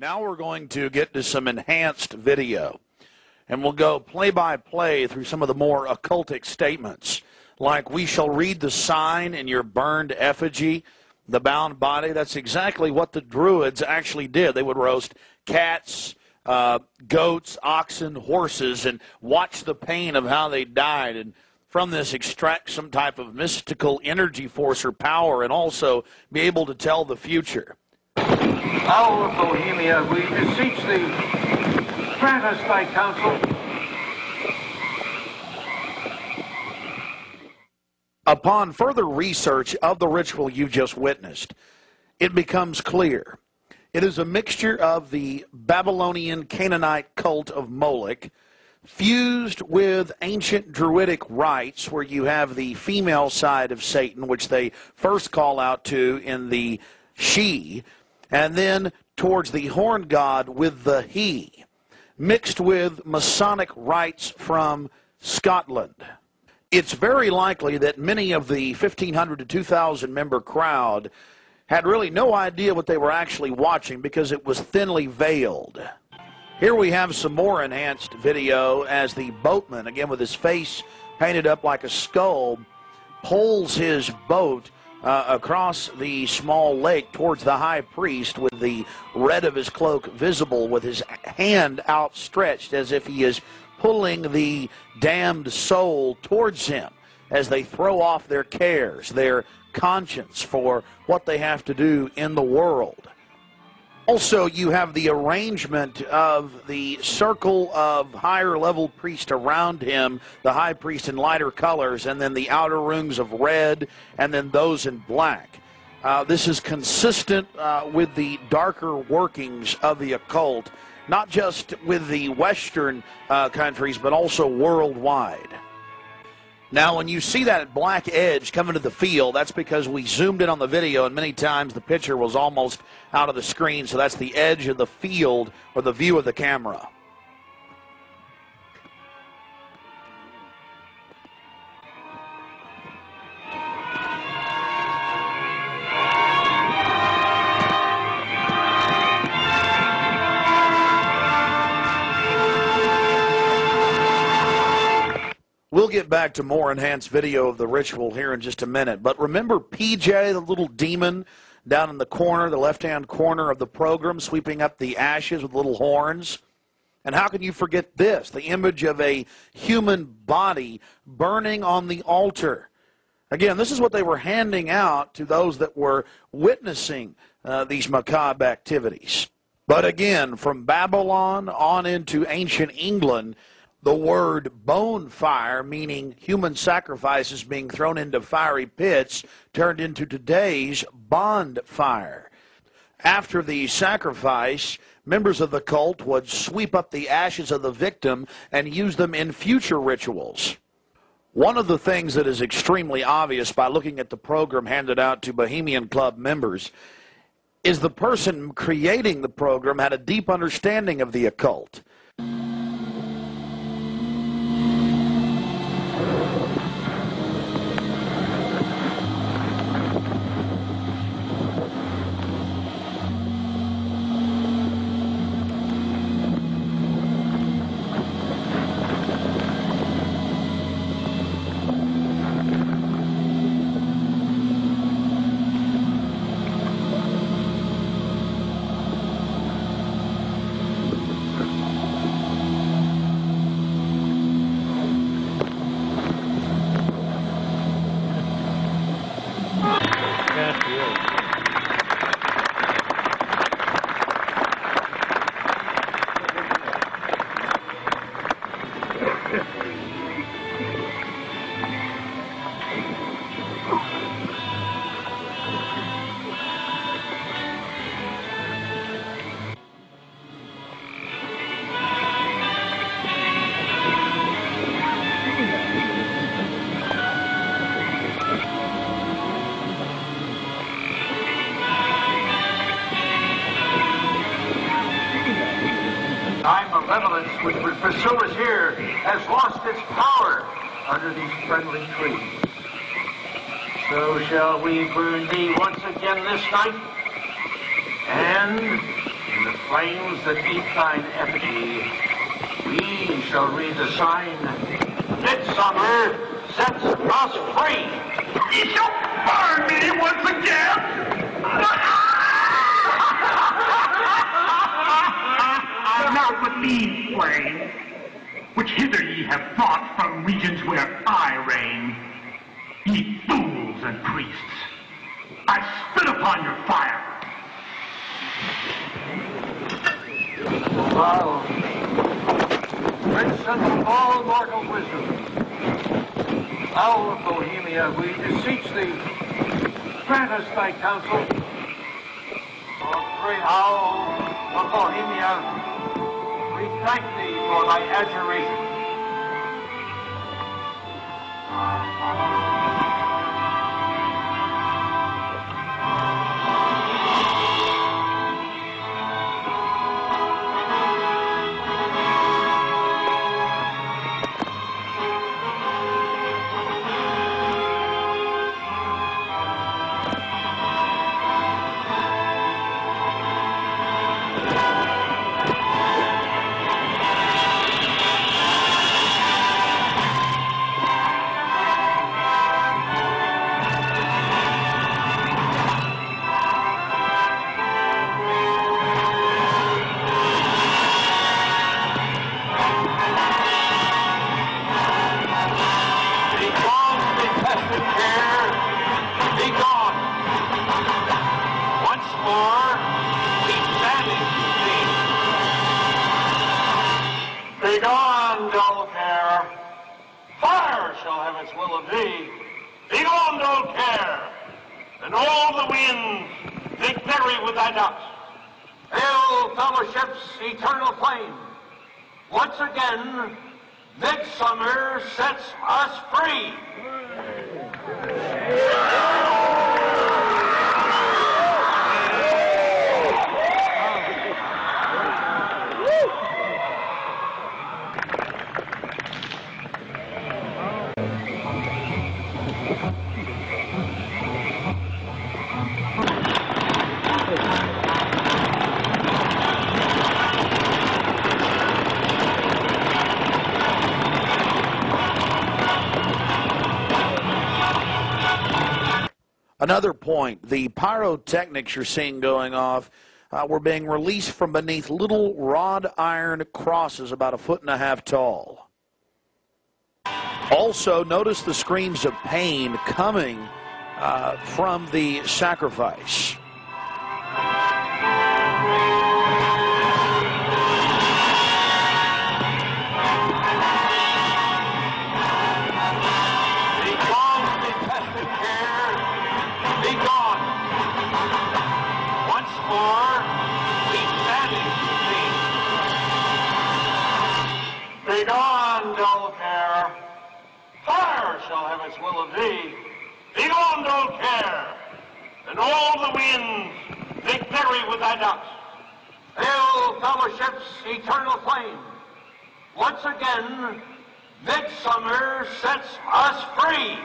Now we're going to get to some enhanced video, and we'll go play by play through some of the more occultic statements, like we shall read the sign in your burned effigy, the bound body. That's exactly what the Druids actually did. They would roast cats, uh, goats, oxen, horses, and watch the pain of how they died, and from this extract some type of mystical energy force or power, and also be able to tell the future. Our Bohemia, we beseech thee, grant us thy counsel. Upon further research of the ritual you just witnessed, it becomes clear. It is a mixture of the Babylonian Canaanite cult of Moloch fused with ancient Druidic rites, where you have the female side of Satan, which they first call out to in the she, and then towards the horn god with the he, mixed with Masonic rites from Scotland. It's very likely that many of the 1,500 to 2,000 member crowd had really no idea what they were actually watching because it was thinly veiled. Here we have some more enhanced video as the boatman, again with his face painted up like a skull, pulls his boat uh, across the small lake towards the high priest with the red of his cloak visible, with his hand outstretched as if he is pulling the damned soul towards him as they throw off their cares, their conscience for what they have to do in the world. Also, you have the arrangement of the circle of higher level priests around him, the high priest in lighter colors, and then the outer rings of red, and then those in black. Uh, this is consistent uh, with the darker workings of the occult, not just with the Western uh, countries, but also worldwide. Now, when you see that black edge coming to the field, that's because we zoomed in on the video, and many times the picture was almost out of the screen, so that's the edge of the field or the view of the camera. We'll get back to more enhanced video of the ritual here in just a minute. But remember PJ, the little demon down in the corner, the left hand corner of the program, sweeping up the ashes with little horns? And how can you forget this? The image of a human body burning on the altar. Again, this is what they were handing out to those that were witnessing uh, these macabre activities. But again, from Babylon on into ancient England, the word bone fire, meaning human sacrifices being thrown into fiery pits, turned into today's bond fire. After the sacrifice, members of the cult would sweep up the ashes of the victim and use them in future rituals. One of the things that is extremely obvious by looking at the program handed out to Bohemian Club members is the person creating the program had a deep understanding of the occult. Thy malevolence, which would pursue us here, has lost its power under these friendly trees. So shall we burn thee once again this night, and in the flames that eat thine effigy, we shall read the sign, Midsummer sets us free. You shall burn me once again! Now with these flames, which hither ye have brought from regions where I reign, ye fools and priests, I spit upon your fire. Thou, Prince of all mortal wisdom, thou of Bohemia, we beseech thee, grant us thy counsel. O great owl of Bohemia, thank thee for thy adjuration. All the winds make merry with thy ducks. Hail, fellowship's eternal flame. Once again, midsummer sets us free. Another point the pyrotechnics you're seeing going off uh, were being released from beneath little wrought iron crosses about a foot and a half tall. Also, notice the screams of pain coming uh, from the sacrifice. Be gone, dull care. Fire shall have its will of thee. Be gone, dull care. And all the winds make merry with thy ducks. Hail, fellowship's eternal flame. Once again, midsummer sets us free.